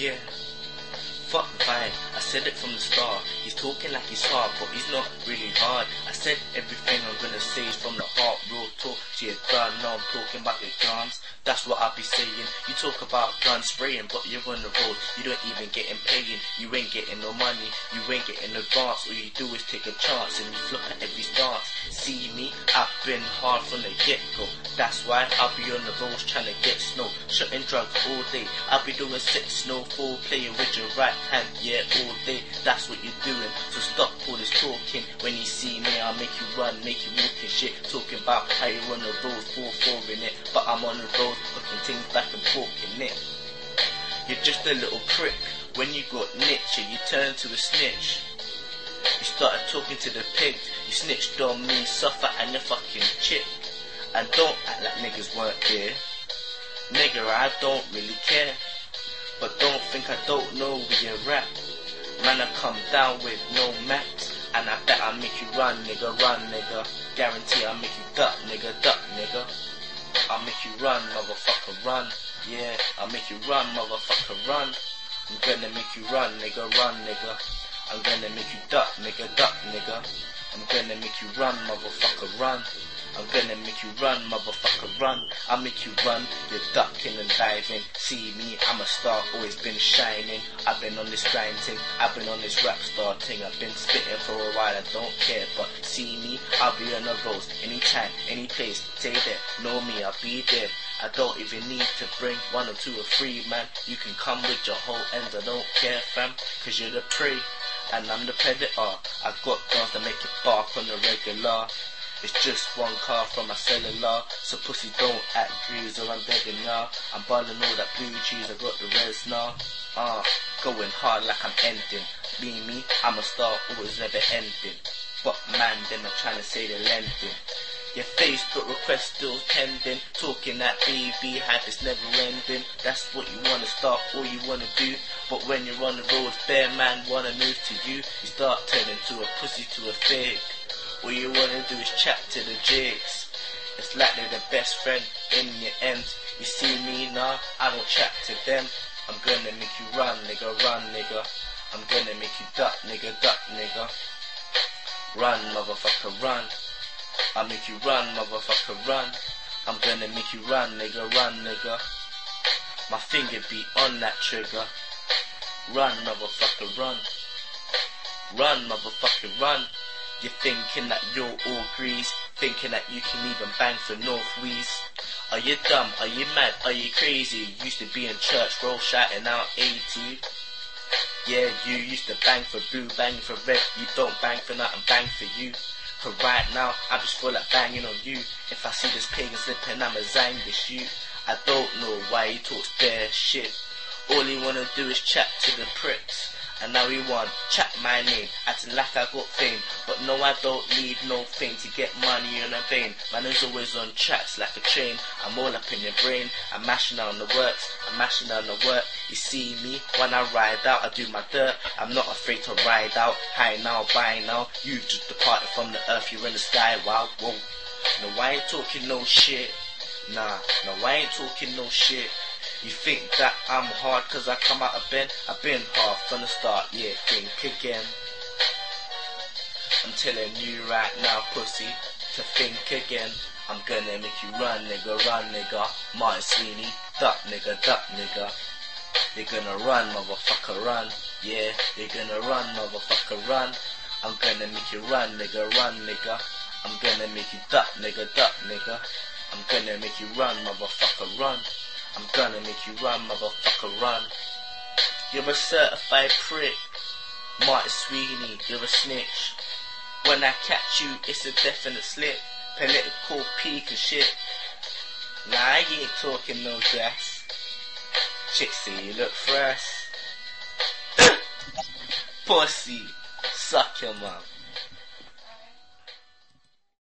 Yeah. Fuck Vibe, I said it from the start. He's talking like he's hard, but he's not really hard. I said everything I'm gonna say is from the heart, real talk to your gun. Now I'm talking about your guns. That's what I be saying. You talk about gun spraying, but you're on the road. You don't even get in paying. You ain't getting no money. You ain't getting advance. All you do is take a chance and you flip at every stance. See me? I've been hard from the get go. That's why I'll be on the roads trying to get snow. Shooting drugs all day. I'll be doing six snowfall, playing with your right hand, yeah, all day. That's what you're doing. So stop all this talking. When you see me, I'll make you run, make you walk and shit. Talking about how you on the road, four four in it. But I'm on the road, fucking things back and forth in it. You're just a little prick. When you got niche, and you turn to a snitch. You started talking to the pigs. You snitched on me, suffer and your fucking chick. And don't act like niggas weren't there. Nigga, I don't really care. But don't think I don't know you're at. Man, I come down with no maps. And I bet I make you run, nigga, run, nigga. Guarantee I make you duck, nigga, duck, nigga. I'll make you run, motherfucker, run. Yeah, I'll make you run, motherfucker, run. I'm gonna make you run, nigga, run, nigga. I'm gonna make you duck, nigga, duck, nigga. I'm gonna make you run, motherfucker, run. I'm gonna make you run, motherfucker, run. I'll make you run, you're ducking and diving. See me, I'm a star, always been shining. I've been on this grind thing, I've been on this rap star thing. I've been spitting for a while, I don't care. But see me, I'll be on the roads, anytime, any place. Say that, know me, I'll be there. I don't even need to bring one or two or three, man. You can come with your whole ends, I don't care, fam. Cause you're the prey, and I'm the predator. I got guns that make it bark on the regular. It's just one car from my cellular, so pussy don't act greased or I'm begging ya. I'm ballin' all that blue cheese, I got the res now. Uh, going hard like I'm ending. Being me, I'm a star, always never ending. But man, them are trying to say they're lending. Your Facebook request still pending, talking that baby hype is never ending. That's what you wanna start, all you wanna do. But when you're on the road, bare man wanna move to you. You start turning to a pussy to a fake. All you wanna do is chat to the jigs. It's like they're the best friend in your end. You see me now, I don't chat to them. I'm gonna make you run, nigga, run, nigga. I'm gonna make you duck, nigga, duck, nigga. Run, motherfucker, run. I'll make you run, motherfucker, run. I'm gonna make you run, nigga, run, nigga. My finger be on that trigger. Run, motherfucker, run. Run, motherfucker, run. You're thinking that you're all grease, thinking that you can even bang for Northwest. Are you dumb? Are you mad? Are you crazy? Used to be in church, bro, shouting out 80. Yeah, you used to bang for blue, bang for red. You don't bang for nothing, bang for you. Cause right now, I just feel like banging on you. If I see this pagan slipping, I'ma zang this you. I don't know why he talks bare shit. All he wanna do is chat to the pricks. And now he want chat my name, acting like I got fame. But no, I don't need no fame to get money in a vein. Man is always on tracks like a train. I'm all up in your brain. I'm mashing on the works. I'm mashing on the work. You see me when I ride out, I do my dirt. I'm not afraid to ride out. High now, buy now. You've just departed from the earth. You're in the sky. Wow, whoa. No, I ain't talking no shit. Nah, no, I ain't talking no shit. You think that I'm hard cause I come out of bed? I've been hard from the start, yeah, think again. I'm telling you right now, pussy, to think again. I'm gonna make you run, nigga, run, nigga. Martin Sweeney, duck, nigga, duck, nigga. You're gonna run, motherfucker, run. Yeah, you're gonna run, motherfucker, run. I'm gonna make you run, nigga, run, nigga. I'm gonna make you duck, nigga, duck, nigga. I'm gonna make you run, motherfucker, run. I'm gonna make you run, motherfucker, run. You're a certified prick. Martin Sweeney, you're a snitch. When I catch you, it's a definite slip. Political peak and shit. Nah, I ain't talking no. Chick say you look fresh. Pussy. Suck your mom.